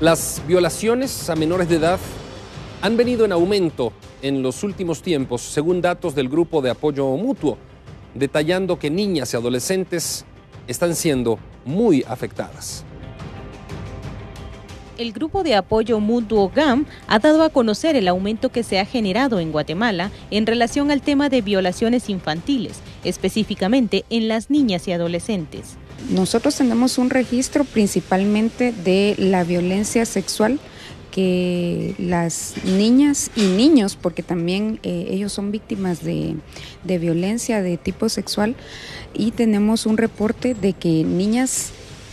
Las violaciones a menores de edad han venido en aumento en los últimos tiempos, según datos del Grupo de Apoyo Mutuo, detallando que niñas y adolescentes están siendo muy afectadas el Grupo de Apoyo Mutuo GAM ha dado a conocer el aumento que se ha generado en Guatemala en relación al tema de violaciones infantiles, específicamente en las niñas y adolescentes. Nosotros tenemos un registro principalmente de la violencia sexual que las niñas y niños, porque también eh, ellos son víctimas de, de violencia de tipo sexual, y tenemos un reporte de que niñas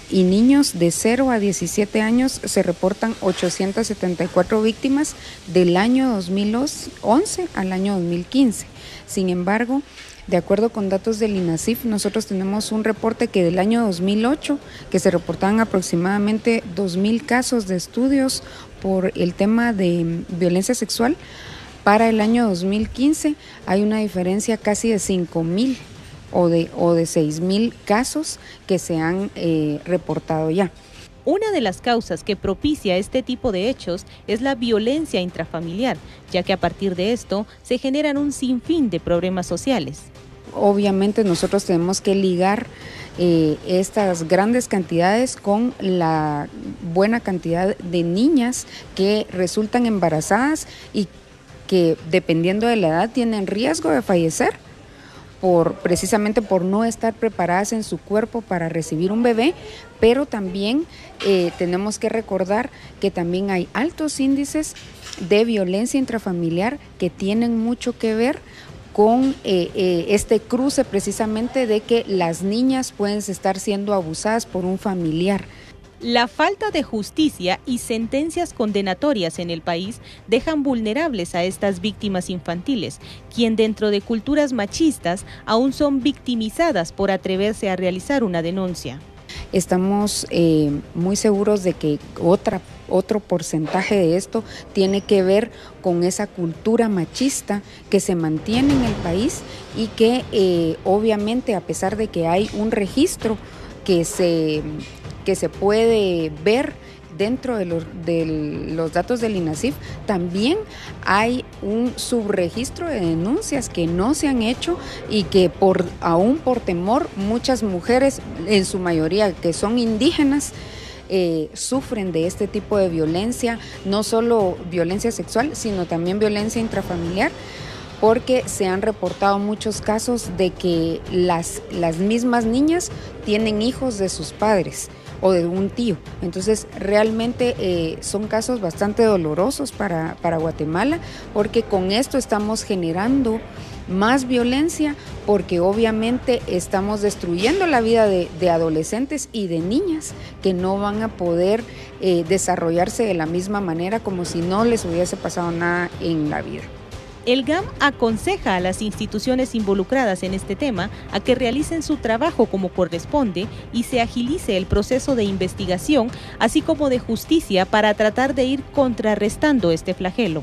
y niños de 0 a 17 años se reportan 874 víctimas del año 2011 al año 2015. Sin embargo, de acuerdo con datos del INASIF, nosotros tenemos un reporte que del año 2008, que se reportaban aproximadamente 2.000 casos de estudios por el tema de violencia sexual. Para el año 2015 hay una diferencia casi de 5.000 o de, o de 6.000 casos que se han eh, reportado ya. Una de las causas que propicia este tipo de hechos es la violencia intrafamiliar, ya que a partir de esto se generan un sinfín de problemas sociales. Obviamente nosotros tenemos que ligar eh, estas grandes cantidades con la buena cantidad de niñas que resultan embarazadas y que dependiendo de la edad tienen riesgo de fallecer por precisamente por no estar preparadas en su cuerpo para recibir un bebé, pero también eh, tenemos que recordar que también hay altos índices de violencia intrafamiliar que tienen mucho que ver con eh, eh, este cruce precisamente de que las niñas pueden estar siendo abusadas por un familiar. La falta de justicia y sentencias condenatorias en el país dejan vulnerables a estas víctimas infantiles, quien dentro de culturas machistas aún son victimizadas por atreverse a realizar una denuncia. Estamos eh, muy seguros de que otra, otro porcentaje de esto tiene que ver con esa cultura machista que se mantiene en el país y que eh, obviamente a pesar de que hay un registro que se que se puede ver dentro de los, datos del INASIF, también hay un subregistro de denuncias que no se han hecho y que por aún por temor muchas mujeres, en su mayoría que son indígenas, eh, sufren de este tipo de violencia, no solo violencia sexual, sino también violencia intrafamiliar porque se han reportado muchos casos de que las, las mismas niñas tienen hijos de sus padres o de un tío. Entonces, realmente eh, son casos bastante dolorosos para, para Guatemala porque con esto estamos generando más violencia porque obviamente estamos destruyendo la vida de, adolescentes y de niñas que no van a poder eh, desarrollarse de la misma manera como si no les hubiese pasado nada en la vida. El GAM aconseja a las instituciones involucradas en este tema a que realicen su trabajo como corresponde y se agilice el proceso de investigación, así como de justicia para tratar de ir contrarrestando este flagelo.